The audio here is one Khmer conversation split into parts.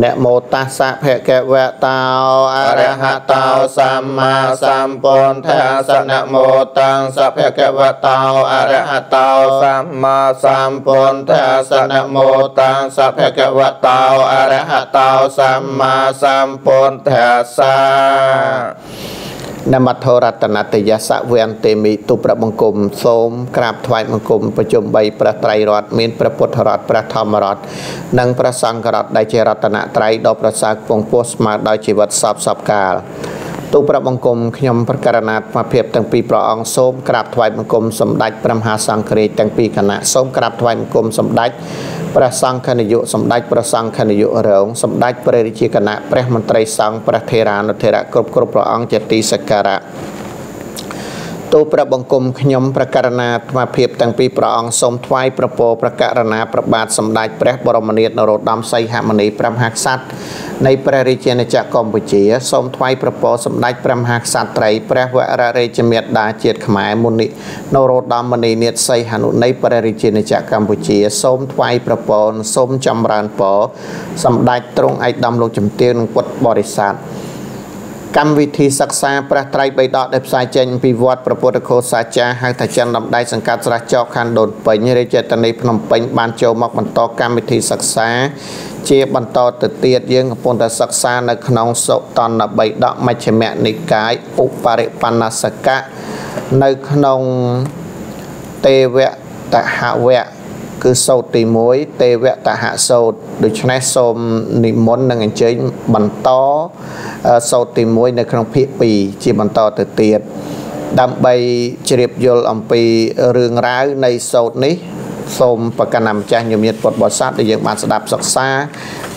នមោតាសៈភគវតោអរហតោសម្មាសម្ពុទ្ធស្សនមោតាំសភគវតោអរហតោសម្មាសម្ពុទ្ធស្សនមោតាំសភគវតោអរហតោសម្មាសម្ពុទ្ធស្ស នមថរតនតយសវន្តិមិទុប្របង្គំសូមក្រាបថ្វាយបង្គំប្រជុំ3ព្រះត្រៃរតមានព្រះពុទ្ធរតព្រះធម្មរតនិងព្រះសង្ឃរតដែលជារតនត្រ័យដ៏ប្រសើរពងពោះស្មើដោយជីវិតសពសពកាលទូប្របង្គំខ្ញុំប្រកាសណាត្មាភាពទាំងពីរព្រះអង្គសូមក្រាបថ្វាយបង្គំសម្ដេចព្រះមហាសង្ឃរាជទាំងពីរគណៈសូមក្រាបថ្វាយបង្គំសម្ដេច ព្រះសង្ឃនាយកសម្ដេចព្រះសង្ឃនាយករងសម្ដេចព្រះរាជាគណៈព្រះមន្ត្រីសង្ឃព្រះថេរានុថេរៈគ្រប់គ្រប់ព្រះអង្គជាទីសក្ការៈ ទូព្រះបង្គំខ្ញុំប្រកាសណាអាត្មាភាពទាំងពីរព្រះអង្គសូមថ្វាយប្រពោប្រកាសណាប្របាទសម្ដេចព្រះបរមនាថនរោត្តមសីហមុនីព្រះមហាក្សត្រនៃព្រះរាជាណាចក្រកម្ពុជាសូមថ្វាយប្រពោសម្ដេចព្រះមហាក្សត្រីព្រះវររាជមេដាជាតិខ្មែរមុនីនរោត្តមមុនីនាថសីហនុនៃព្រះរាជាណាចក្រកម្ពុជាសូមថ្វាយប្រពោសូមចម្រើនពរសម្ដេចទ្រង់ឯកឧត្តមលោកជំទាវនិងពុទ្ធបរិស័ទ កម្មវិធីសិក្សាព្រះត្រៃបិដកដែលផ្សាយចេញពីវត្តព្រះពុទ្ធឃោសាចារហៅថាចិនដំដៃសង្កាត់ស្រះចោកខណ្ឌដូនពេញរាជធានីភ្នំពេញបានចូលមកបន្តកម្មវិធីសិក្សាជាបន្តទៅទៀតយើងកំពុងតែសិក្សានៅក្នុងសុតនបិដកមជ្ឈិមនិកាយឧបរិបណ្ណសកៈនៅក្នុងទេវតហវៈ គឺសោតទី1ទេវតហសោតដូច្នេះសូមនិមន្តនឹងអញ្ជើញបន្តសោតទី1នៅក្នុងភាគ2ជាបន្តទៅទៀតដើម្បីជ្រាបយល់អំពីរឿងរ៉ាវនៃសោតនេះ សូមប្រកាសម្ចាស់ញោមញាតពុទ្ធបរិស័ទដែលយើងបានស្ដាប់សិក្សា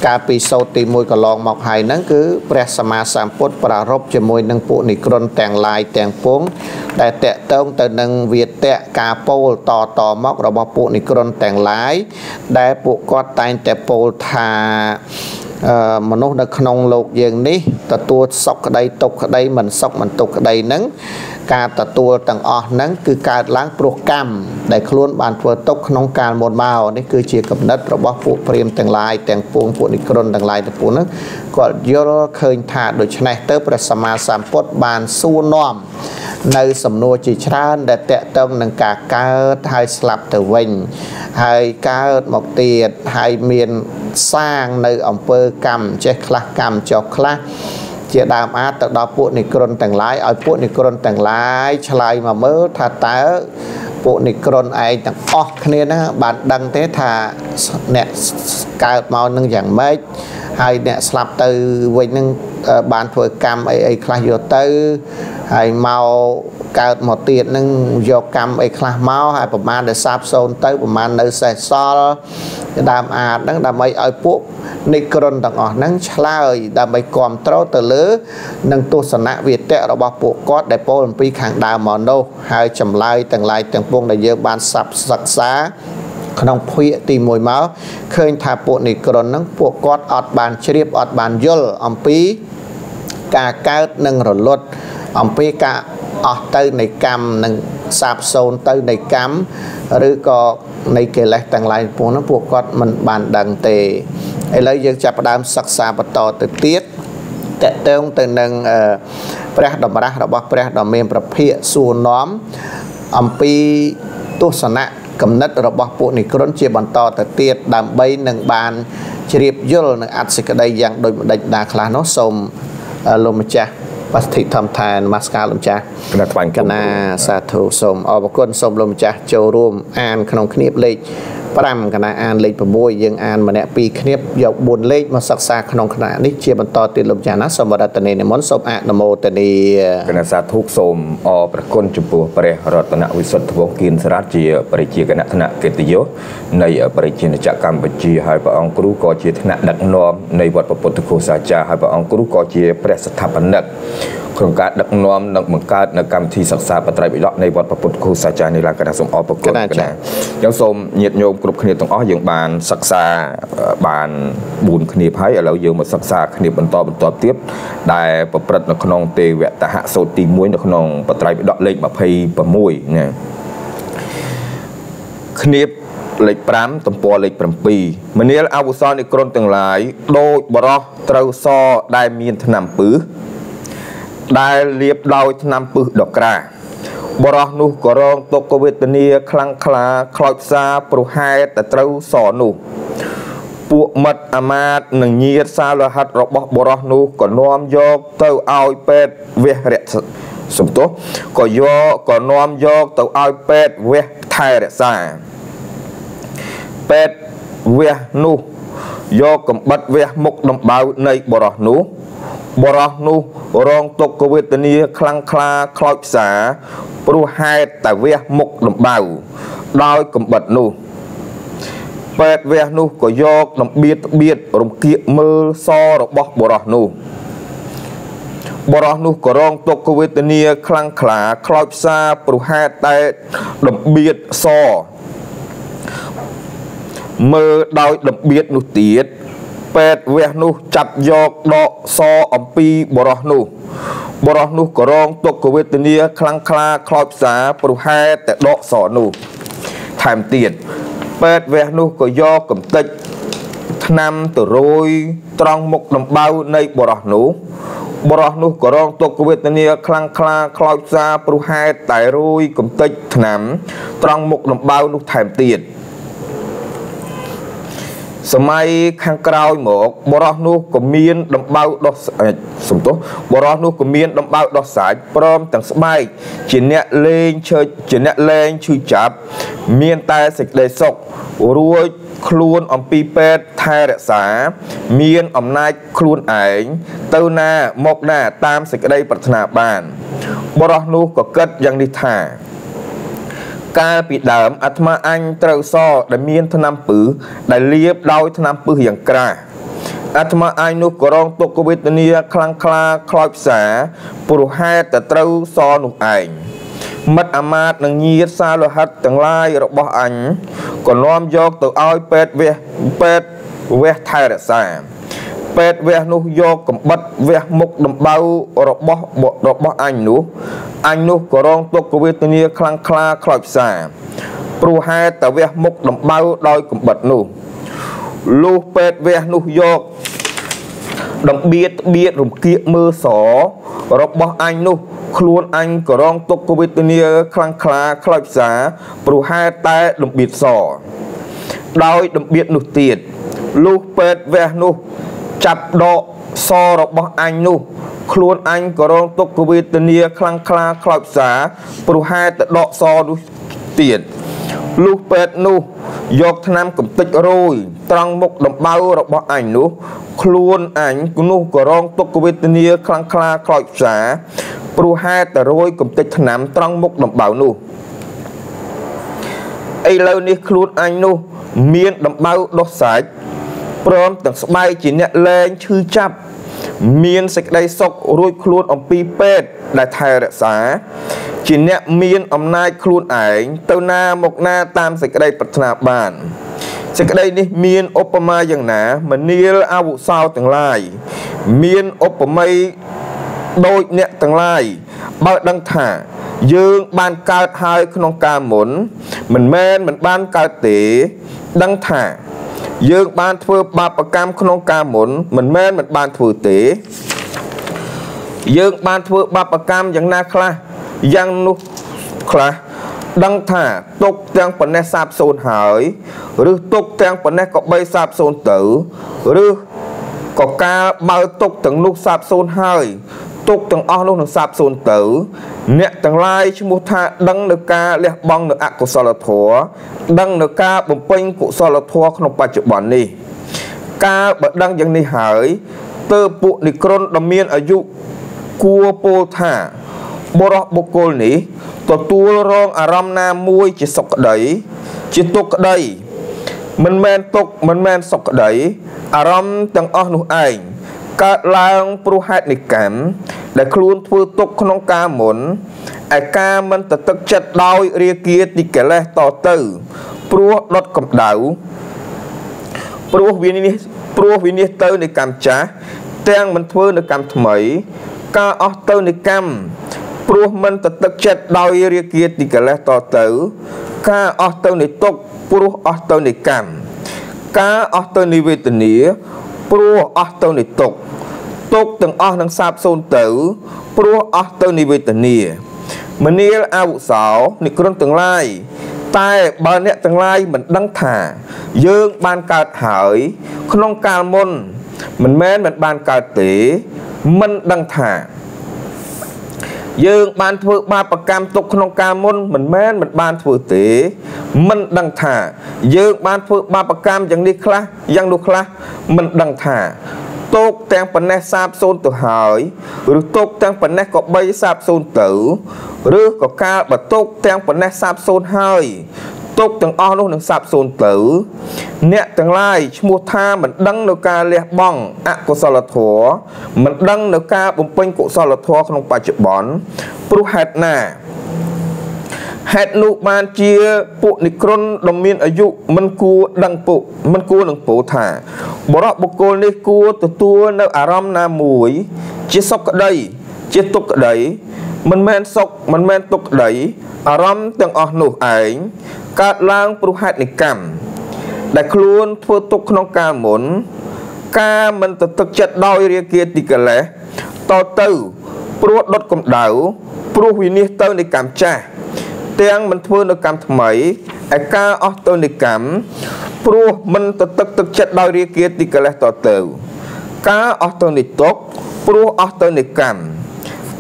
កាលពីសោតទី1កន្លងមកហើយហ្នឹងគឺព្រះសម្មាសម្ពុទ្ធប្រារព្ធជាមួយនឹងពួកនិក្រន់ទាំងឡាយទាំងពងដែលតកតងទៅនឹងវាតៈការពោលតតមករបស់ពួកនិក្រន់ទាំងឡាយដែលពួកគាត់តែងតែពោលថាមនុស្សនៅក្នុងលោកយើងនេះទទួលសុខក្តីទុក្ខក្តីមិនសុខមិនទុក្ខក្តីហ្នឹង ការទទួលទាំងអស់ហ្នឹងគឺកើតឡើងព្រោះកម្មដែលខ្លួនបានធ្វើទុកក្នុងកាលមុនមកនេះគឺជាកំណត់របស់ពួកព្រាមទាំងឡាយទាំងពួងពួកនិក្រន់ទាំងឡាយទាំងពួងហ្នឹងគាត់យល់ឃើញថាដូច្នេះទៅព្រះសម្មាសម្ពុទ្ធបានសួរនាំនៅសំណួរជាច្រើនដែលតកតងនឹងការកើតហើយស្លាប់ទៅវិញ ហើយកើតមកទៀតហើយមានសាងនៅអង្គើកម្មចេះខ្លះកម្មចុះខ្លះ ជាដើមអាចទៅដល់ពួកនិក្រន់ទាំងឡាយឲ្យពួកនិក្រន់ទាំងឡាយឆ្លើយមកមើលថាតើពួកនិក្រន់ឯងទាំងអស់គ្នាហ្នឹងបានដឹងទេថាអ្នកកើតមកនឹងយ៉ាងម៉េចហើយអ្នកស្លាប់ទៅវិញនឹង បានធ្វើកម្មអីអីខ្លះយកទៅហើយមកកើតមកទៀតនឹងយកកម្មអីខ្លះមកហើយប្រមាណដែលសាបសូន្យទៅប្រមាណនៅសេសសល់ដើមអាតហ្នឹងដើម្បីឲ្យពួកនិក្រន់ទាំងអស់ហ្នឹងឆ្លើយដើម្បីគ្រប់គ្រងទៅលើនឹងទស្សនវិទ្យារបស់ពួកគាត់ដែលពោលអំពីខាងដើមមកនោះហើយចម្លើយទាំងឡាយទាំងពួងដែលយើងបានសិក្សាក្នុងភាគទី1មកឃើញថាពួកនិក្រន់ហ្នឹងពួកគាត់អត់បានជ្រាបអត់បានយល់អំពី ការកើតនិងរលត់អំពីការអស់ទៅនៃកម្មនិងសាបសូន្យទៅនៃកម្មឬក៏នៃកិលេសទាំងឡាយពួកនោះពួកគាត់មិនបានដឹងទេឥឡូវយើងចាប់ផ្ដើមសិក្សាបន្តទៅទៀតតកតងទៅនឹងព្រះតម្រាស់របស់ព្រះដ៏មានប្រភិយសួរនាំអំពីទស្សនៈកំណត់របស់ពួកនិក្រន់ជាបន្តទៅទៀតដើម្បីនឹងបានជ្រាបយល់នឹងអត្ថសេចក្តីយ៉ាងដូចម្ដេចណាខ្លះនោះសូម លោកម្ចាស់បស្តិធម្មថានមស្ការលោកម្ចាស់គណៈថ្វាយកណាសាធុសូមអរគុណសូមលោកម្ចាស់ចូលរួមអានក្នុងគ្នាលេខ 5គណៈអានលេខ6យើងអានម្នាក់2គ្នាយក4លេខមកសិក្សាក្នុងគណៈនេះជាបន្តទៀតលោកចាណាសូមបរតនេនិមន្តសូមអនុមោទនីគណៈសាធុសូមអរប្រគុណចំពោះព្រះរតនវិសុទ្ធវង្សគៀនសរតជាព្រះជាគណៈថ្នាក់កិត្តិយសនៃព្រះជាណាចក្រកម្ពុជាហើយព្រះអង្គគ្រូក៏ជាថ្នាក់ដឹកនាំនៃវត្តពុទ្ធគោសាចារហើយព្រះអង្គគ្រូក៏ជាព្រះស្ថាបនិក ក្នុងការដឹកនាំនិងបង្កើតនៅកម្មវិធីសិក្សាបត្រៃវិលនៃវត្តពុទ្ធគូសាចារ្យនៃឡាកណាសូមអរគុណគណៈចឹងសូមញាតិញោមគ្រប់គ្នាទាំងអស់យើងបានសិក្សាបាន4គ្នាហើយឥឡូវយើងមកសិក្សាគ្នាបន្តបន្តទៀតដែលប្រព្រឹត្តនៅក្នុងទេវតហសោតទី1នៅក្នុងបត្រៃវិដកលេខ26ណាគ្នាលេខ5ទំព័រលេខ7មនាលអវុសលនិក្រនទាំងឡាយដូចបរោះត្រូវសដែលមានថ្នាំពឹស ដែលលាបដោយថ្នាំពឹសដក្រាបរោះនោះក៏រងទុក្ខវេទនាខ្លាំងក្លាខ្លោចផ្សាប្រហែលតែត្រូវសនោះពួកមិត្តអាមាតនិងញាតសាលហិតរបស់បរោះនោះក៏នាំយកទៅឲ្យពេទ្យវះរក្សាសំទោសក៏យកក៏នាំយកទៅឲ្យពេទ្យវះថែរក្សាពេទ្យវះនោះ យកកំបិតវះមុខដំបៅនៃបរោះនោះបរោះនោះរងទុក្ខវេទនាខ្លាំងក្លាខ្លោចផ្សាព្រោះហេតុតែវះមុខដំបៅដោយកំបិតនោះពេទ្យវះនោះក៏យកដំបៀតបៀតរំគៀកមើលសរបស់បរោះនោះបរោះនោះក៏រងទុក្ខវេទនាខ្លាំងក្លាខ្លោចផ្សាព្រោះហេតុតែដំបៀតស មើលដោយដំបៀតនោះទៀតពេទ្យវះនោះចាប់យកដកសអំពីបរោះនោះបរោះនោះក៏រងទុក្ខវេទនាខ្លាំងក្លាខ្លោចផ្សាព្រោះហេតុតែដកសនោះថែមទៀតពេទ្យវះនោះក៏យកកំតិចថ្នាំទៅរយត្រង់មុខដំបៅនៃបរោះនោះបរោះនោះក៏រងទុក្ខវេទនាខ្លាំងក្លាខ្លោចផ្សាព្រោះហេតុតែរយកំតិចថ្នាំត្រង់មុខដំបៅនោះថែមទៀត សម័យខាងក្រោយមកបរោះនោះក៏មានដំបៅដោះសំទោសបរោះនោះក៏មានដំបៅដោះសាច់ព្រមទាំងស្បែកជាអ្នកលេងឈើជាអ្នកលេងឈឺចាប់ មានតែសេចក្តីសុខរួចខ្លួនអំពីពេទ្យថែរក្សា មានអំណាចខ្លួនឯងទៅណាមកណាតាមសេចក្តីប្រាថ្នាបានបរោះនោះក៏គិតយ៉ាងនេះថា កាលពីដើមអាត្មាអញត្រូវសដែលមានថ្នាំពឹសដែលលាបដោយថ្នាំពឹសយ៉ាងក្រាស់អាត្មាអញនោះក៏រងទុក្ខវេទនាខ្លាំងក្លាខ្លោចផ្សាព្រោះហេតុតែត្រូវសនោះឯងមិត្តអាមាតនិងញាតសាលោហិតទាំងឡាយរបស់អញក៏នាំយកទៅឲ្យពេទ្យវះពេទ្យវះថែរក្សា ពេទ្យវះនោះយកកំបិតវះមុខដំបៅរបស់របស់អញនោះអញនោះក៏រងទុក្ខវេទនាខ្លាំងក្លាខ្លោចផ្សាព្រោះហេតុតែវះមុខដំបៅដោយកំបិតនោះលុះពេទ្យវះនោះយកដំបៀតបៀតរំគៀកមើលសរបស់អញនោះខ្លួនអញក៏រងទុក្ខវេទនាខ្លាំងក្លាខ្លោចផ្សាព្រោះហេតុតែដំបៀតសដោយដំបៀតនោះទៀតលុះពេទ្យវះនោះ ចាប់ដកសរបស់អញនោះ ខ្លួនអញក៏រងទុក្ខវេទនាខ្លាំងក្លាខ្លោចផ្សាព្រោះហេតុតែដកសនោះទៀតលុះពេទ្យនោះយកថ្នាំកំតិចរយត្រង់មុខដំបៅរបស់អញនោះ ខ្លួនអញនោះក៏រងទុក្ខវេទនាខ្លាំងក្លាខ្លោចផ្សាព្រោះហេតុតែរយកំតិចថ្នាំត្រង់មុខដំបៅនោះឥឡូវនេះខ្លួនអញនោះ មានដំបៅដុសសាច់ ព្រមទាំងស្បែកជាអ្នកលែងឈឺចាប់មានសេចក្តីសុខរួចខ្លួនអំពីពេទ្យដែលថែរក្សា ជាអ្នកមានអំណាចខ្លួនឯងទៅណាមកណាតាមសេចក្តីប្រាថ្នាបានសេចក្តីនេះមានឧបមាយ៉ាងណាមនាលអវុសោទាំងឡាយមានឧបមាដូចអ្នកទាំងឡាយបើដឹងថា យើងបានកើតហើយក្នុងកាលមុន មិនមែនមិនបានកើតទេ ដឹងថា យើងបានធ្វើបាបកម្មក្នុងកាលមុនមិនមែនមិនបានធ្វើទេ យើងបានធ្វើបាបកម្មយ៉ាងណាខ្លះយ៉ាងនោះខ្លះដឹងថាទុកទាំងប៉ុណ្ណេះសាបសូន្យហើយឬទុកទាំងប៉ុណ្ណេះក៏បីសាបសូន្យទៅឬក៏កាលបើទុកទាំងនោះសាបសូន្យហើយ ទុកទាំងអស់នោះនឹងសាបសូន្យទៅ អ្នកទាំងឡាយឈ្មោះថាដឹងនៅការលះបង់នៅអកុសលធម៌ដឹងនៅការបំពេញកុសលធម៌ក្នុងបច្ចុប្បន្ននេះកាលបើដឹងយ៉ាងនេះហើយទើបពួកនិក្រនដ៏មានអាយុគួរពោលថាបរោះបុគ្គលនេះទទួលរងអារម្មណ៍ណាមួយជាសុខក្តីជាទុក្ខក្តីមិនមែនទុក្ខមិនមែនសុខក្តីអារម្មណ៍ទាំងអស់នោះឯង កើតឡើងព្រោះហេតុនៃកម្មដែលខ្លួនធ្វើទុកក្នុងការមុនឯការមិនទៅទឹកចិត្តដោយរាគាទីកិលេសតទៅព្រោះដុតកម្ដៅព្រោះវានេះព្រោះវិនិច្ឆ័យទៅនៃកម្មចាស់ទាំងមិនធ្វើនៅកម្មថ្មី ការអស់ទៅនៃកម្មព្រោះមិនទៅទឹកចិត្តដោយរាគាទីកិលេសតទៅ ការអស់ទៅនៃទុក្ខព្រោះអស់ទៅនៃកម្មការអស់ទៅនៃវេទនា ព្រោះអស់ទៅនៃទុក្ខទុក្ខទាំងអស់នឹងសាបសូន្យទៅ ព្រោះអស់ទៅនៃវេទនាមនាលអវុសោនិក្រន់ទាំងឡាយតែបើអ្នកទាំងឡាយមិនដឹងថា យើងបានកើតហើយ ក្នុងកាលមុន មិនមែនមិនបានកើតទេ មិនដឹងថា យើងបានធ្វើបាបកម្មទុកក្នុងកាលមុនមិនមែនមិនបានធ្វើទេមិនដឹងថា យើងបានធ្វើបាបកម្មយ៉ាងនេះខ្លះយ៉ាងនោះខ្លះមិនដឹងថាទុកទាំងប៉ុណ្ណេះសាបសូន្យទៅហើយឬទុកទាំងប៉ុណ្ណេះក៏បីសាបសូន្យទៅឬក៏កាលបើទុកទាំងប៉ុណ្ណេះសាបសូន្យហើយ ទុកទាំងអស់នោះនឹងសាបសូន្យទៅ អ្នកទាំងឡាយឈ្មោះថាមិនដឹងនៅការលះបង់អកុសលធម៌មិនដឹងនៅការបំពេញកុសលធម៌ក្នុងបច្ចុប្បន្នព្រោះហេតុណាហេតុនោះបានជាពួកនិក្រនដ៏មានអាយុមិនគួរដឹងពុមិនគួរនឹងពោថាបរោះបុគ្គលនេះគួរទទួលនៅអារម្មណ៍ណាមួយ ជាសុខក្តី ជាទុក្ខក្តី មិនមែនសុខមិនមែនទុក្ខក្តីអារម្មណ៍ទាំងអស់នោះឯងកើតឡើងព្រោះហេតុនៃកម្មដែលខ្លួនធ្វើទុកក្នុងកាលមុន ការមិនទៅទឹកចិត្តដោយរាគាទីកលេសតទៅព្រោះដុតកម្ដៅព្រោះវិនិច្ឆ័យទៅនៃកម្មចាស់ទាំងមិនធ្វើនៅកម្មថ្មីឯការអស់ទៅនៃកម្មព្រោះមិនទៅទឹកទឹកចិត្តដោយរាគាទីកលេសតទៅ ការអស់ទៅនៃទុកព្រោះអស់ទៅនៃកម្ម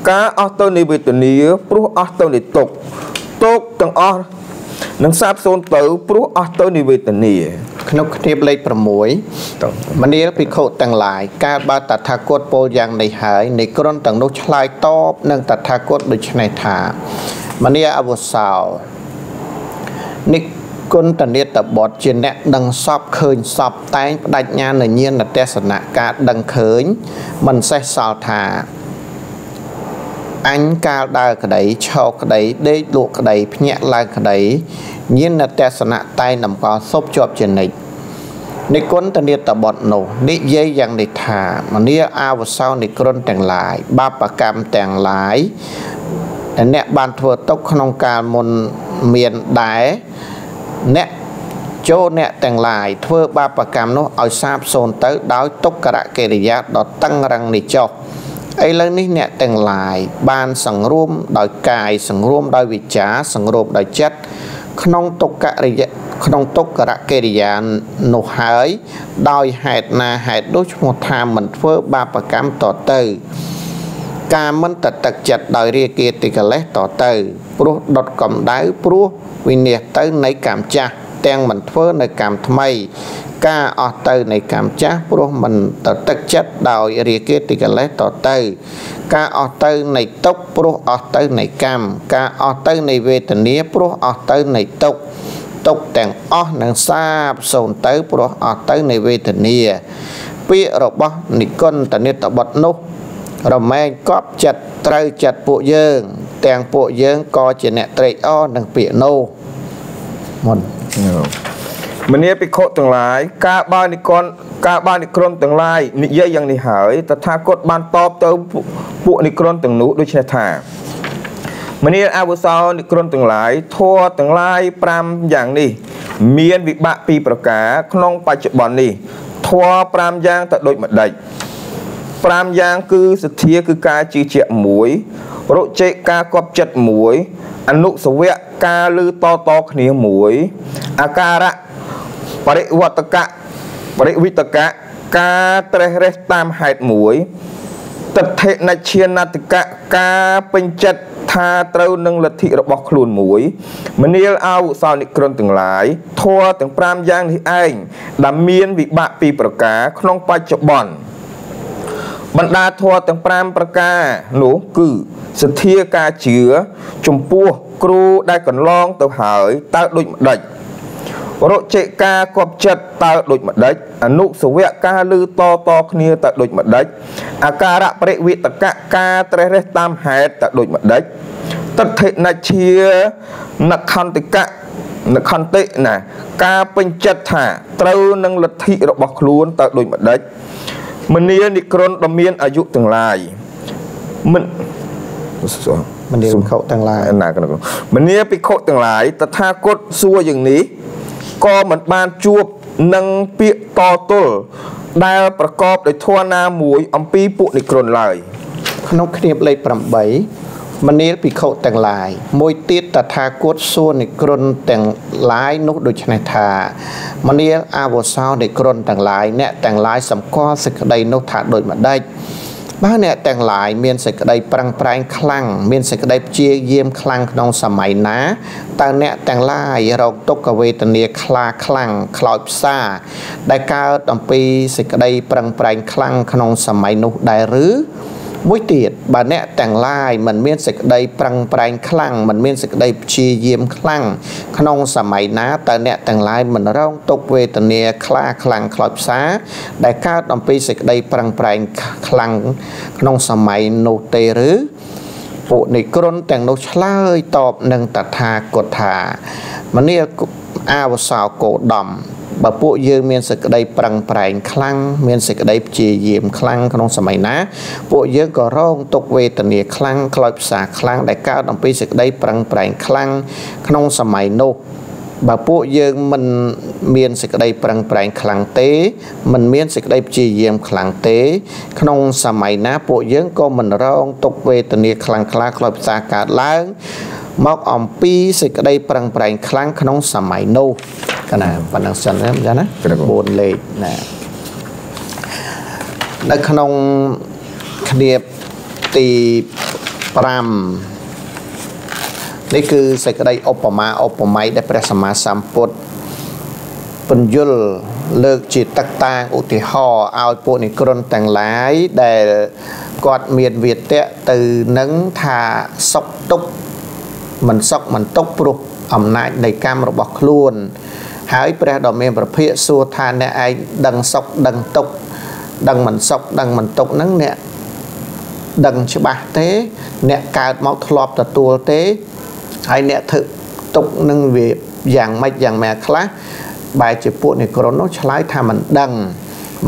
ការអស់ទៅនៃវេទនាព្រោះអស់ទៅនៃទុកទុកទាំងអស់នឹងសាបសូន្យទៅព្រោះអស់ទៅនិវេទនាក្នុងគៀបលេខ6មនាលភិក្ខុទាំងឡាយកាលបើតថាគតពោលយ៉ាងនេះហើយនៃក្រុនទាំងនោះឆ្លើយតបនឹងតថាគតដូច្នេះថាមនាអវសោនិគុណតនេតបុត្រជាអ្នកដឹងសពឃើញសពតែងបដិញ្ញាណញាណទេសនៈការដឹងឃើញមិនសេះសល់ថា អញកាលដើរក្តីឆោក្តីដេកលក់ក្តីភ្ញាក់ឡើងក្តីញាណទស្សនៈតែងតម្កល់សពជាប់ជានិច្ចនិគុណតនិតបតនោះនិយាយយ៉ាងនេះថាមនាអាវសោនិក្រនទាំងឡាយបាបកម្មទាំងឡាយដែលអ្នកបានធ្វើទុកក្នុងកាលមុនមានដែរអ្នកចូលអ្នកទាំងឡាយធ្វើបាបកម្មនោះឲ្យសាបសូន្យទៅដោយទុក្ករកិរិយាដ៏តឹងរឹងនេះចុះ ឥឡូវនេះអ្នកទាំងឡាយបានសង្រួមដោយកាយសង្រួមដោយវិចាសង្រួមដោយចិត្តក្នុងទុក្ករិយក្នុងទុក្ករកិរិយានោះហើយ ដោយហេតុណាហេតុនោះឈ្មោះថាមិនធ្វើបាបកម្មតទៅការមិនតទឹកចិត្តដោយរាគាតិកលេសតទៅ ព្រោះដុតកំដៅព្រោះវិនិច្ឆ័យទៅនៃកម្មចាស់ទាំងមិនធ្វើនៅកម្មថ្មី ការអស់ទៅនៃកម្មចាស់ព្រោះមិនទៅទឹកចិត្តដោយរាគតិកលេសតទៅ ការអស់ទៅនៃទុកព្រោះអស់ទៅនៃកម្មការអស់ទៅនៃវេទនាព្រោះអស់ទៅនៃទុកទុកទាំងអស់នឹងសាបសូន្យទៅព្រោះអស់ទៅនៃវេទនា ពាក្យរបស់និគុណតនិតបុត្រនោះរមែងកប់ចិត្តត្រូវចិត្តពួកយើង ទាំងពួកយើងក៏ជាអ្នកត្រេកអរនឹងពាក្យនោះមុន មនាភិក្ខុទាំងឡាយការបើនិកនការបើនិក្រនទាំងឡាយនិយាយយ៉ាងនេះហើយតថាគតបានតបទៅពួកនិក្រនទាំងនោះដូចនេះថាមនាអវសោនិក្រនទាំងឡាយធัวទាំងឡាយ5យ៉ាងនេះ មានវិបាកពីរប្រការ ក្នុងបច្ចុប្បន្ននេះធัว5យ៉ាងទៅដូចម្ដេច5យ៉ាងគឺសទ្ធាគឺការជឿជាក់មួយរុចេការគប់ចិត្តមួយអនុសវៈការលឺតតគ្នាមួយអាការៈ បរិវត្តកៈបរិវិតកៈការត្រេះរេះតាមហេតុមួយទិដ្ឋិនច្ឆានតិកៈការពេញចិត្តថាត្រូវនឹងលទ្ធិរបស់ខ្លួនមួយមនាលអវសោនិក្រនទាំងឡាយធัวទាំង5យ៉ាងនេះឯងដែលមានវិបាកពីរប្រការក្នុងបច្ចុប្បន្នបណ្ដាធัวទាំង5ប្រការនោះគឺសទ្ធាការជឿចំពោះគ្រូដែលកន្លងទៅហើយតើដូចម្ដេច រុជិកាគប់ចិត្តតើដូចម្ដេចអនុសវៈការលឺតតគ្នាតើដូចម្ដេចអាការៈបរិវិតកៈការត្រេះរេះតាមហេតុតើដូចម្ដេចទិដ្ឋិនជានខន្តិកៈនខន្តិណាការពេញចិត្តថាត្រូវនឹងលទ្ធិរបស់ខ្លួនតើដូចម្ដេចមនានិក្រនដ៏មានអាយុទាំងឡាយមិនមនាភិក្ខុទាំងឡាយណាក្នុងមនាភិក្ខុទាំងឡាយតថាគតសួរយ៉ាងនេះ ក៏មិនបានជួបនឹងពាក្យតទល់ដែលប្រកបដោយធម៌ណាមួយអំពីពួកនិក្រនឡើយក្នុងគ្រាបលេខ8មនាលភិក្ខុទាំងឡាយមួយទៀតតថាគតសួរនិក្រនទាំងឡាយនោះដូច្នេះថាមនាលអវសោនិក្រនទាំងឡាយអ្នកទាំងឡាយសម្គាល់សេចក្តីនោះថាដូចម្ដេច បើអ្នកទាំងឡាយមានសេចក្តីប្រឹងប្រែងខ្លាំងមានសេចក្តីព្យាយាមខ្លាំងក្នុងសម័យណាតើអ្នកទាំងឡាយរងទុក្ខវេទនាខ្លាខ្លាំងខ្លោចផ្សាដែលកើតអំពីសេចក្តីប្រឹងប្រែងខ្លាំងក្នុងសម័យនោះដែរឬ មួយទៀតបើអ្នកទាំងឡាយមិនមានសេចក្តីប្រឹងប្រែងខ្លាំងមិនមានសេចក្តីព្យាយាមខ្លាំងក្នុងសម័យណាតើអ្នកទាំងឡាយមិនរងទុក្ខវេទនាខ្លាខ្លាំងខ្លោចផ្សាដែលកើតអំពីសេចក្តីប្រឹងប្រែងខ្លាំងក្នុងសម័យនោះទេឬពួកនិក្រនទាំងនោះឆ្លើយតបនឹងតថាគតថាមនាអាវសោកោដំ បើពួកយើងមានសេចក្តីប្រឹងប្រែងខ្លាំងមានសេចក្តីព្យាយាមខ្លាំងក្នុងសម័យណា ពួកយើងក៏រងទុក្ខវេទនាខ្លាំងខ្លោចផ្សាខ្លាំងដែលកើតអំពីសេចក្តីប្រឹងប្រែងខ្លាំងក្នុងសម័យនោះបើពួកយើងមិនមានសេចក្តីប្រឹងប្រែងខ្លាំងទេ មិនមានសេចក្តីព្យាយាមខ្លាំងទេ ក្នុងសម័យណាពួកយើងក៏មិនរងទុក្ខវេទនាខ្លាំងក្លាខ្លោចផ្សាកើតឡើង មកអំពីសេចក្តីប្រឹងប្រែងខ្លាំងក្នុងសម័យនោះកណាប៉ុណ្ណឹងសិនណាចាណា4លេខណានៅក្នុងគ្នាបទី5នេះគឺសេចក្តីឧបមាឧបមាដែលព្រះសម្មាសម្ពុទ្ធពន្យល់លើកជាទឹកតាងឧទាហរណ៍ឲ្យពួកនិក្រនទាំងឡាយដែលគាត់មានវាទៈទៅនឹងថាសុខទុក្ខ មិនសុខមិនទុក្ខព្រោះអំណាចនៃកម្មរបស់ខ្លួន ហើយព្រះដ៏មានប្រភិយសួរថាអ្នកឯងដឹងសុខដឹងទុក្ខដឹងមិនសុខដឹងមិនទុក្ខហ្នឹងអ្នកដឹងច្បាស់ទេ អ្នកកើតមកធ្លាប់ទទួលទេហើយអ្នកធ្វើទុកនឹងវាយ៉ាងម៉េចយ៉ាងម៉េចខ្លះបែរជាពួកនិក្រនោះឆ្លើយថាមិនដឹង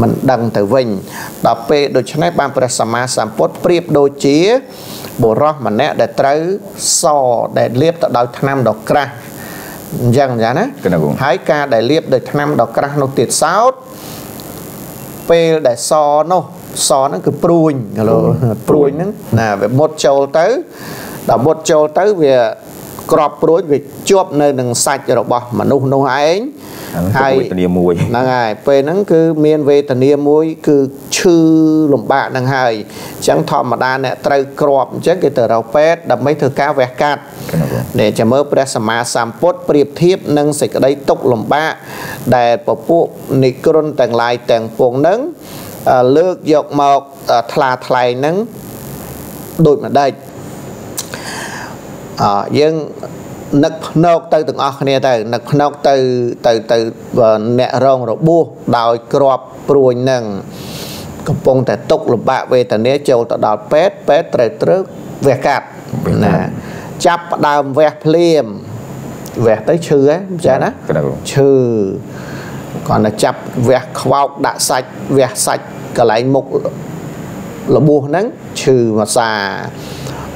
មិនដឹងទៅវិញដល់ពេលដូច្នេះបានព្រះសម្មាសម្ពុទ្ធប្រៀបដូចជា បុរសម្នាក់ដែលត្រូវសដែលលាបទៅដោយថ្នាំដ៏ក្រាស់អញ្ចឹងចាណាហើយការដែលលាបដោយថ្នាំដ៏ក្រាស់នោះទៀតសោតពេលដែលសនោះសហ្នឹងគឺព្រួញព្រួញហ្នឹងណាវាមុតចូលទៅដល់មុតចូលទៅវា ក្របព្រួយវាជាប់នៅនឹងសាច់របស់មនុស្សនោះឯងហើយវេទនាមួយហ្នឹងហើយពេលហ្នឹងគឺមានវេទនាមួយគឺឈឺលំបាកហ្នឹងហើយអញ្ចឹងធម្មតាអ្នកត្រូវក្របអញ្ចឹងគេទៅរកពេទ្យដើម្បីធ្វើការវះកាត់នេះចាំមើលព្រះសម្មាសម្ពុទ្ធប្រៀបធៀបនឹងសេចក្តីទុក្ខលំបាកដែលពពួកនិក្រនទាំងឡាយទាំងពួងហ្នឹងលើកយកមកថ្លាថ្លែងហ្នឹងដូចម្ដេច អយើងនឹកភ្នែកទៅទាំងអស់គ្នាទៅនឹកភ្នែកទៅទៅទៅអ្នករងរបួសដោយក្របព្រួយនឹងកំពុងតែទុកលំបាកវេទនាចូលទៅដល់ពេទ្យពេទ្យត្រូវត្រូវវះកាត់ណាចាប់ផ្ដើមវះភ្លាមវះទៅឈឺហ៎ចាណាឈឺគាត់ទៅចាប់វះខ្វោកដាក់សាច់វះសាច់កន្លែងមុខរបួសហ្នឹងឈឺភាសា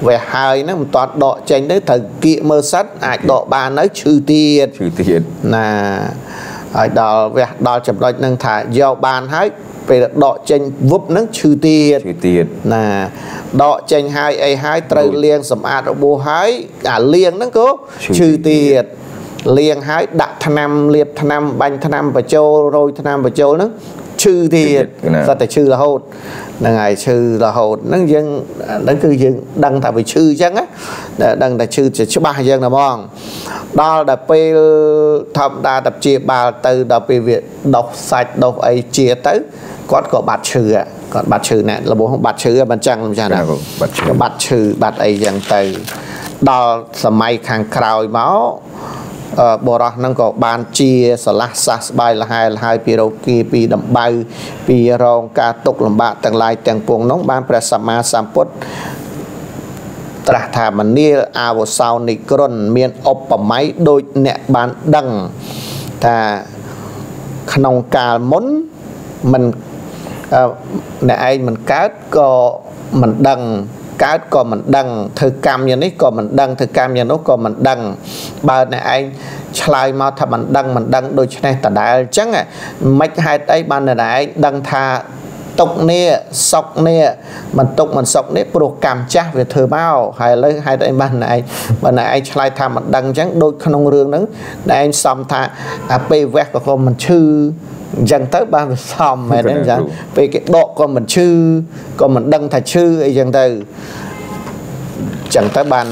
វះហើយហ្នឹងមិនតាន់ដកចេញទៅត្រូវគៀកមើលសិតអាចដកបាននៅឈឺទៀតឈឺទៀតណាហើយដល់វះដល់ចំណុចហ្នឹងថាយកបានហើយពេលដកចេញវឹបហ្នឹងឈឺទៀតឈឺទៀតណាដកចេញហើយអីហើយត្រូវលាងសម្អាតរបួសហើយអាលាងហ្នឹងក៏ឈឺទៀតលាងហើយដាក់ថ្នាំលាបថ្នាំបាញ់ថ្នាំបញ្ចូលរោយថ្នាំបញ្ចូលហ្នឹង ឈឺទៀតសត្វតែឈឺរហូតហ្នឹងហើយឈឺរហូតហ្នឹងយើងហ្នឹងគឺយើងដឹងថាវាឈឺអញ្ចឹងណាដឹងតែឈឺច្បាស់អញ្ចឹងតែហ្មងដល់ដល់ពេលធម្មតាតែជាបាលទៅដល់ពេលវាដោះសាច់ដោះអីជាទៅគាត់ក៏បាត់ឈឺគាត់បាត់ឈឺណែរបួសបាត់ឈឺមិនចឹងមិនចឹងណាបាត់ឈឺបាត់ឈឺបាត់អីចឹងទៅដល់សម័យខាងក្រោយមក បរោះហ្នឹងក៏បានជាស្រឡះសះស្បាយលហែលហើយពីរោគីពីដំបៅពីរងការទុកលំបាកទាំងឡាយទាំងពួងនោះបានព្រះសម្មាសម្ពុទ្ធត្រាស់ថាមនាលអាវសោនិក្រនមានឧបមាដូចអ្នកបានដឹងថាក្នុងកាលមុនមិនអ្នកឯងមិនកើតក៏មិនដឹង កើតក៏មិនដឹងធ្វើកម្មយ៉ាងនេះក៏មិនដឹងធ្វើកម្មយ៉ាងនោះក៏មិនដឹងបើអ្នកឯងឆ្លើយមកថាមិនដឹងមិនដឹងដូច្នេះដដែលអញ្ចឹងមិនហេតុអីបានតែឯងដឹងថាទុកនេះសុកនេះមិនទុកមិនសុកនេះព្រោះកម្មចាស់វាធ្វើមកហើយឥឡូវហេតុអីបានឯងបើឯងឆ្លើយថាមិនដឹងអញ្ចឹងដូចក្នុងរឿងហ្នឹងដែលឯងសំថាពេលវះក៏ក៏មិនឈឺ អញ្ចឹងទៅបានវាសមមែនទេអញ្ចឹងពេលគេដកក៏មិនឈឺក៏មិនដឹងថាឈឺអីចឹងទៅអញ្ចឹងទៅបាន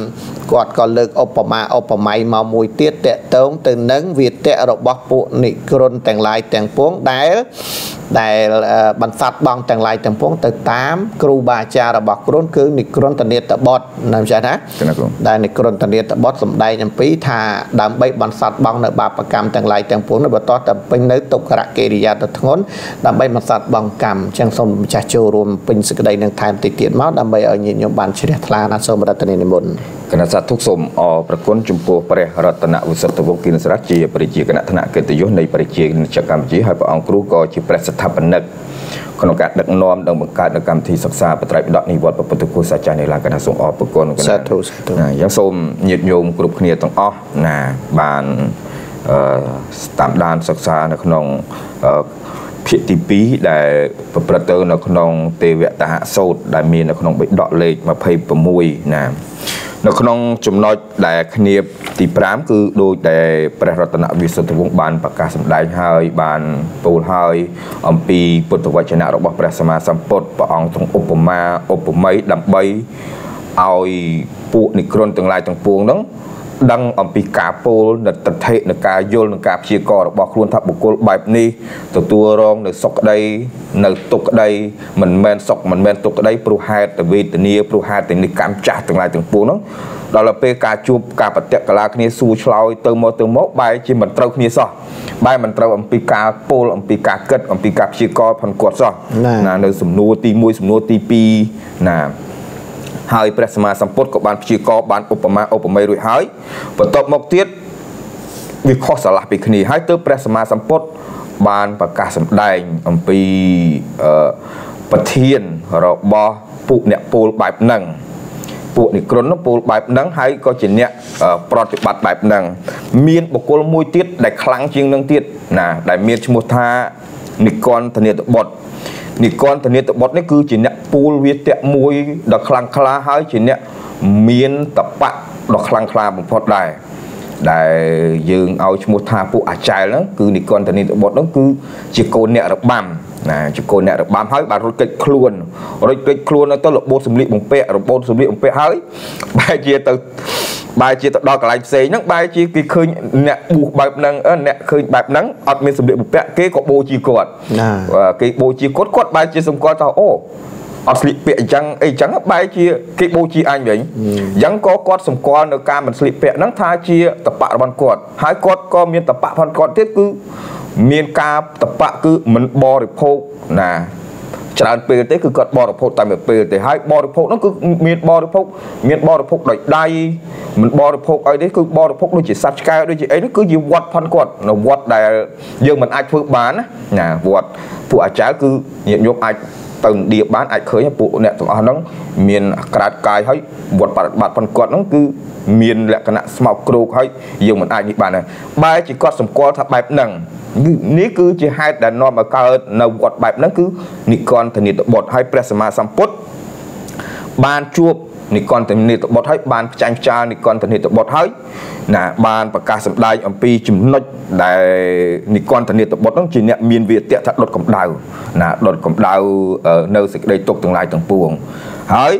គាត់ក៏លើកឧបមាឧបមាមកមួយទៀតតកតងទៅនឹងវាទៈរបស់ពួកនិក្រនទាំងឡាយទាំងពួងដែលដែលបន្សាត់បងទាំងឡាយទាំងពួងទៅតាមគ្រូបាអាចារ្យរបស់គ្រូនគឺនិក្រនតនេតបុត្រណាចាណាដែលនិក្រនតនេតបុត្រសំដែងអំពីថាដើម្បីបន្សាត់បងនៅបាបកម្មទាំងឡាយទាំងពួងនៅបន្តតែពេញនៅទុក្ខរកិរិយាទៅធ្ងន់ដើម្បីបន្សាត់បងកម្មអញ្ចឹងសូមម្ចាស់ចូលរួមពេញសេចក្តីនឹងថែមតិចទៀតមកដើម្បីឲ្យញាតិញោមបានជ្រះថ្លាណាសូមរតនានិមន្ត គណៈសាធុសូមអរប្រគុណចំពោះព្រះរតនវិសុទ្ធវង្សគិនស្រះជាព្រះជាគណៈថ្នាក់កិត្តិយសនៃព្រះជានិច្ចកម្ពុជាហើយព្រះអង្គគ្រូក៏ជាព្រះស្ថាបនិកក្នុងការដឹកនាំនិងបង្កើតនៅកម្មវិធីសិក្សាបត្រៃបដកនិវត្តពុទ្ធគូសាចានៃឡាកណាសូមអរប្រគុណសាធុសាធុណាយ៉ាងសូមញាតិញោមគ្រប់គ្នាទាំងអស់ណាបានអឺតាមដានសិក្សានៅក្នុងភាគទី2ដែលប្រព្រឹត្តទៅនៅក្នុងទេវតហសោតដែលមាននៅក្នុងបិដកលេខ26ណា នៅក្នុងចំណុចដែលគ្នាបទី5គឺដូចដែលព្រះរតនវិសុទ្ធវង្សបានប្រកាសសម្ដែងហើយបានពោលហើយអំពីពុទ្ធវចនៈរបស់ព្រះសម្មាសម្ពុទ្ធព្រះអង្គទ្រង់ឧបមាឧបមីដើម្បីឲ្យពួកនិក្រនទាំងឡាយទាំងពួងហ្នឹង ដឹងអំពីការពោលនៅតថេនៅការយល់នឹងការព្យាកររបស់ខ្លួនថាបុគ្គលបែបនេះទទួលរងនៅសុខក្តីនៅទុក្ខក្តីមិនមែនសុខមិនមែនទុក្ខក្តីព្រោះហេតុតែវេទនាព្រោះហេតុតែនិកម្មចាស់ទាំងឡាយទាំងពួងហ្នឹងដល់ពេលការជួបការបតិកលាគ្នាសួរឆ្លើយទៅមកទៅមកបែរជាមិនត្រូវគ្នាសោះបែរមិនត្រូវអំពីការពោលអំពីការគិតអំពីការព្យាករផងគាត់សោះណានៅសំណួរទី1សំណួរទី2ណា ហើយព្រះសម្មាសម្ពុទ្ធក៏បានព្យាករបានឧបមាឧបមេរួចហើយបន្ទាប់មកទៀតវាខុសស្រឡះពីគ្នាហើយទើបព្រះសម្មាសម្ពុទ្ធបានប្រកាសសម្ដែងអំពីអឺប្រធានរបស់ពួកអ្នកពោលបែបហ្នឹងពួកនិក្រុននោះពោលបែបហ្នឹងហើយក៏ជាអ្នកប្រតិបត្តិបែបហ្នឹងមានបុគ្គលមួយទៀតដែលខ្លាំងជាងនឹងទៀតណាដែលមានឈ្មោះថានិកនធនិតបុត្រ និកនធនិតបុត្រនេះគឺជាអ្នកពូលវាតៈមួយដ៏ខ្លាំងក្លាហើយជាអ្នកមានតបៈដ៏ខ្លាំងក្លាបំផុតដែរដែលយើងឲ្យឈ្មោះថាពួកអាចែលហ្នឹងគឺនិកនធនិតបុត្រហ្នឹងគឺជាកូនអ្នករបាំណាជាកូនអ្នករបាំហើយបានរត់គេចខ្លួនរត់គេចខ្លួនទៅរបូតសម្លៀកបំពាក់របូតសម្លៀកបំពាក់ហើយបែរជាទៅ បែរជាទៅដល់កន្លែងផ្សេងហ្នឹងបែរជាគេឃើញអ្នកបួសបែបហ្នឹងអ្នកឃើញបែបហ្នឹងអត់មានសម្លៀកបំពាក់គេក៏បូជាគាត់គេបូជាគាត់គាត់បែរជាសម្គាល់ថាអូអត់ស្លៀកពាក់អញ្ចឹងអីអញ្ចឹងបែរជាគេបូជាអញវិញអញ្ចឹងក៏គាត់សម្គាល់នៅការមិនស្លៀកពាក់ហ្នឹងថាជាតបៈរបស់គាត់ហើយគាត់ក៏មានតបៈផងគាត់ទៀតគឺមានការតបៈគឺមិនបរិភោគណា ច្រើនពេលទេគឺគាត់បរិភោគតែមួយពេលទេហើយបរិភោគនោះគឺមានបរិភោគមានបរិភោគដោយដៃមិនបរិភោគអីទេគឺបរិភោគដូចជាសត្វឆ្កែដូចជាអីនោះគឺជាវត្តផាន់គាត់នៅវត្តដែលយើងមិនអាចធ្វើបានណាវត្តពួកអាចារ្យគឺញាតិញោមអាច ទៅឥណ្ឌាបានអាចឃើញពួកអ្នកទាំងអស់ហ្នឹងមានក្រាតកាយហើយវត្តបប្រតិបត្តិផាន់គាត់ហ្នឹងគឺមានលក្ខណៈស្មោកគ្រោកហើយយើងមិនអាចនេះបានដែរបែរជាគាត់សម្គាល់ថាបែបហ្នឹងនេះគឺជាហេតុដែលនាំឲ្យកើតនៅវត្តបែបហ្នឹងគឺនិកន្តធនិតបុត្រហើយព្រះសម្មាសម្ពុទ្ធបានជួប និកន្តនិតបុត្រហើយបានផ្ចាញ់ផ្ចាលនិកន្តនិតបុត្រហើយណាបានប្រកាសសម្ដែងអំពីចំណុចដែលនិកន្តនិតបុត្រហ្នឹងជាអ្នកមានវាទៈថាដុតកម្ដៅណាដុតកម្ដៅនៅសេចក្តីទុកទាំងឡាយទាំងពួងហើយ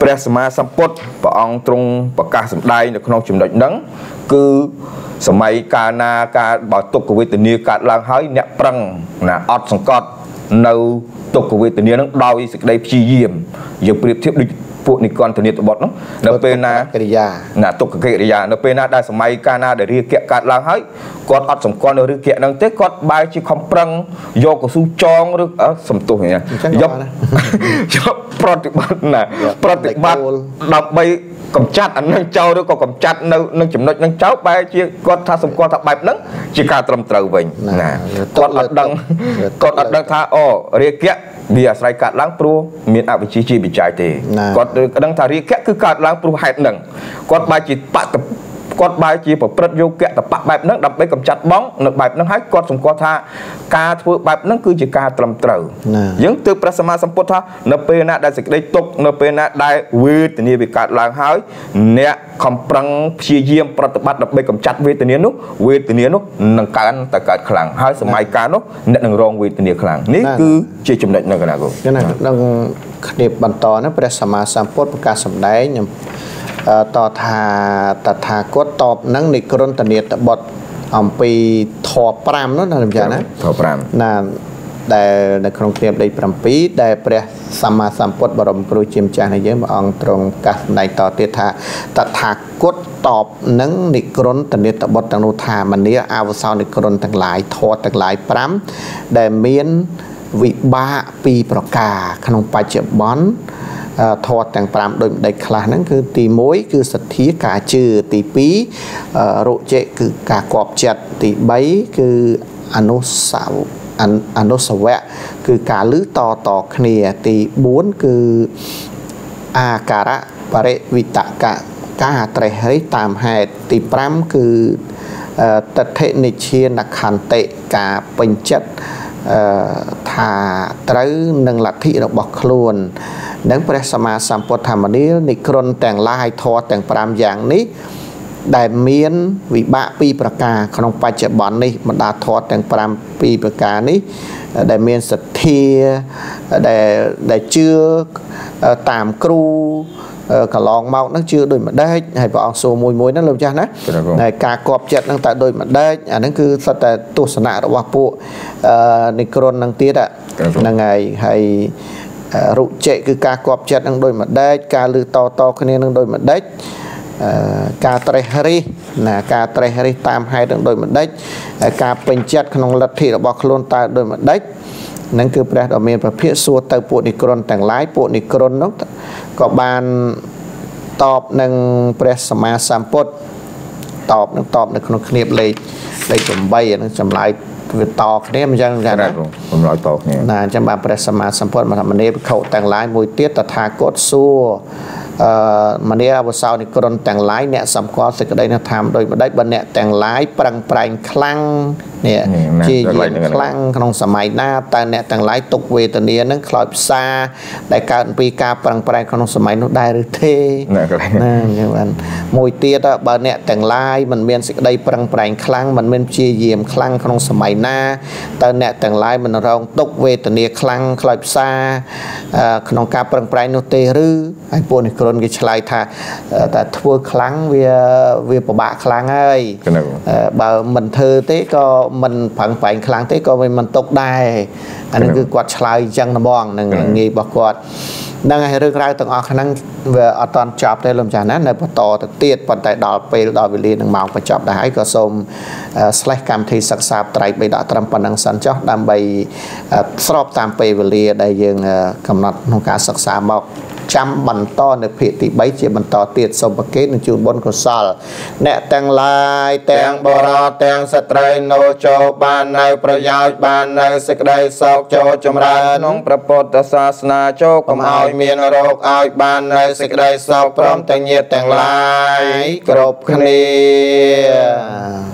ព្រះសម្មាសម្ពុទ្ធព្រះអង្គទ្រង់ប្រកាសសម្ដែងនៅក្នុងចំណុចហ្នឹងគឺសម័យកាលណាការបើទុក្ខវេទនាកើតឡើងហើយអ្នកប្រឹងណាអត់សង្កត់នៅទុក្ខវេទនានឹងដោយសេចក្តីព្យាយាមយើងប្រៀបធៀបដូច ពួកនិកន្តនិតបុត្រនោះនៅពេលណាកិរិយាណាទុក្ខកិរិយានៅពេលណាដែលសម័យកាលណាដែលរាគៈកើតឡើងហើយគាត់អត់សម្គាល់នៅរាគៈហ្នឹងទេគាត់បែរជាខំប្រឹងយកកស៊ូចងឬសំទោសនេះយកយកប្រតិបត្តិណាប្រតិបត្តិដើម្បីកំចាត់អានឹងចោលឬក៏កំចាត់នៅនឹងចំណុចនឹងចោលបែរជាគាត់ថាសម្គាល់ថាបែបហ្នឹងជាការត្រឹមត្រូវវិញណាគាត់អត់ដឹងគាត់អត់ដឹងថាអូរាគៈ វាអាស្រ័យកើតឡើងព្រោះមានអវិជ្ជាជាបច្ច័យទេគាត់ដឹងថារាគៈគឺកើតឡើងព្រោះហេតុហ្នឹងគាត់បែរជាបត គាត់បែរជាប្រព្រឹត្តយោគៈតបៈបែបហ្នឹងដើម្បីកម្ចាត់បងនៅបែបហ្នឹងហើយគាត់សម្គាល់ថាការធ្វើបែបហ្នឹងគឺជាការត្រឹមត្រូវអញ្ចឹងទើបព្រះសម្មាសម្ពុទ្ធថានៅពេលណាដែលសេចក្តីទុកនៅពេលណាដែលវេទនាវាកើតឡើងហើយអ្នកខំប្រឹងព្យាយាមប្រតិបត្តិដើម្បីកម្ចាត់វេទនានោះវេទនានោះនឹងកើនតែកើតខ្លាំងហើយសម័យកាលនោះអ្នកនឹងរងវេទនាខ្លាំងនេះគឺជាចំណុចនៅកណ្ដាលគោនឹងគ្នាបន្តនោះព្រះសម្មាសម្ពុទ្ធប្រកាសសម្ដែង តថាតថាគតតបនឹងនិក្រន្តនេតបុត្រអំពីធម៌5នោះណាខ្ញុំចាណាធម៌5ណាដែលនៅក្នុងគ្រាមដី7ដែលព្រះសម្មាសម្ពុទ្ធបរមគ្រូជាម្ចាស់នៃយើងព្រះអង្គទ្រង់កាសសម្ដែងតទៀតថាតថាគតតបនឹងនិក្រន្តនេតបុត្រទាំងនោះថាមនីអវសោនិក្រន្តទាំងឡាយធម៌ទាំងឡាយ5ដែលមានវិបាកពីរប្រការក្នុងបច្ចុប្បន្ន ធម៌ទាំង5ដូចម្ដេចខ្លះហ្នឹងគឺទី1គឺសទ្ធាការជឿទី2រុជិគឺការគប់ចិត្តទី3គឺអនុសាវអនុសវៈគឺការលឺតតគ្នាទី4គឺអាការៈបរិវិតកៈការត្រេះរិះតាមហេតុទី5គឺតថេនិឈានខន្តិការពេញចិត្តថាត្រូវនឹងលទ្ធិរបស់ខ្លួន នឹងព្រះសម្មាសម្ពុទ្ធធម្មនីនិក្រនទាំងឡាយធម៌ទាំង5យ៉ាងនេះដែលមានវិបាកពីរប្រការក្នុងបច្ចុប្បន្ននេះបណ្ដាធម៌ទាំង5ពីរប្រការនេះដែលមានសទ្ធាដែលដែលជឿតាមគ្រូកន្លងមកហ្នឹងជឿដូចម្ដេចហើយព្រះអង្គសួរមួយមួយហ្នឹងលោកចាស់ណាហើយការគប់ចិត្តហ្នឹងតើដូចម្ដេចអាហ្នឹងគឺសិតតែទស្សនៈរបស់ពួកនិក្រនហ្នឹងទៀតហ្នឹងហើយហើយ រុជិគឺការគប់ចិត្តនឹងដូចម្ដេចការលឺតតគ្នានឹងដូចម្ដេចការត្រេះរិះណាការត្រេះរិះតាមហេតុនឹងដូចម្ដេចការពេញចិត្តក្នុងលទ្ធិរបស់ខ្លួនតើដូចម្ដេចនឹងគឺព្រះដ៏មានប្រភិសួរទៅពួកនិក្រនទាំងឡាយពួកនិក្រននោះក៏បានតបនឹងព្រះសម្មាសម្ពុទ្ធតបនឹងតបនៅក្នុងคนีបលេខលេខ8អានឹងចម្លើយ វាតគ្នាអញ្ចឹងចាណាចម្លើយតគ្នាណាអញ្ចឹងបាទព្រះសម្មាសម្ពុទ្ធមហាមនីភិក្ខុទាំងឡាយមួយទៀតតថាគតសួរអឺមនីអវសោនិក្រនទាំងឡាយអ្នកសម្គាល់សេចក្តីនៅធម្មដោយម្ដេចបើអ្នកទាំងឡាយប្រឹងប្រែងខ្លាំងនេះជាយាមខ្លាំងក្នុងសម័យណាតើអ្នកទាំងឡាយទុកវេទនានឹងខ្លោចផ្សាដែលកើតពីការប្រឹងប្រែងក្នុងសម័យនោះដែរឬទេណាអញ្ចឹងបានមួយទៀតបើអ្នកទាំងឡាយមិនមានសេចក្តីប្រឹងប្រែងខ្លាំងមិនមានព្យាយាមខ្លាំងក្នុងសម័យណាតើអ្នកទាំងឡាយមិនរងទុកវេទនាខ្លាំងខ្លោចផ្សាក្នុងការប្រឹងប្រែងនោះទេឬហើយពួកនេះគ្រុនគេឆ្លើយថាតែធ្វើខ្លាំងវាវាពិបាកខ្លាំងហើយបើមិនធ្វើទេក៏មិនប្រឹងប្រែងខ្លាំងទេក៏វាមិនຕົកដែរអានេះគឺគាត់ឆ្លើយអញ្ចឹងត្មងនឹងងាយរបស់គាត់នឹងឲ្យរឿងរ៉ាវទាំងអស់ហ្នឹងវាអត់តន់ចប់ទេលោកម្ចាស់ណានៅបន្តទៅទៀតប៉ុន្តែដល់ពេលដល់វេលានឹងម៉ោងបញ្ចប់ដែរហើយក៏សូម slash កម្មវិធីសិក្សាត្រៃបីដកត្រឹមប៉ុណ្ណឹងសិនចុះដើម្បីស្របតាមពេលវេលាដែលយើងកំណត់ក្នុងការសិក្សាមក ចាំបន្តនៅភាគទី3ជាបន្តទៀតសូមប្រគេននឹងជូនបុណ្យកុសល អ្នកទាំងឡាយទាំងបរតទាំងស្ត្រីនៅចូលបាននៅប្រយោជន៍បាននៅសេចក្តីសុខចូលចម្រើនក្នុងព្រះពុទ្ធសាសនាចូលកុំឲ្យមានរោគឲ្យបាននៅសេចក្តីសុខព្រមទាំងញាតិទាំងឡាយគ្រប់គ្នា